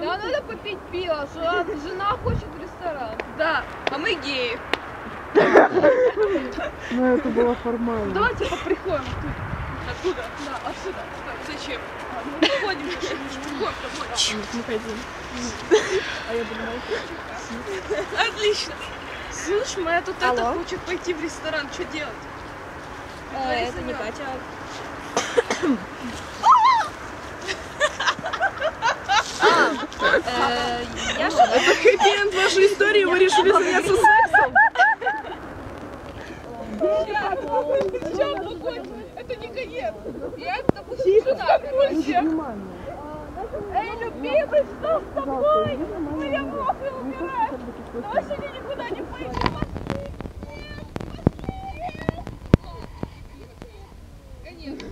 Да, надо попить пиво, что а, жена хочет в ресторан. Да, а мы геи. Ну, это было формально. Давайте поприходим тут. Откуда? Да, отсюда. Зачем? А, ну, мы ходим, приходим. Мы хотим. А я думала, Отлично. Слышь, моя тут это хочет пойти в ресторан. Что делать? Э, это не Катя. хэппи-энд вашей истории, вы решили заняться сексом? Это не конец. Я это пустила. Эй, любимый, что с тобой? Моя мокрая умирает. Давай сегодня никуда не пойдем. Конечно.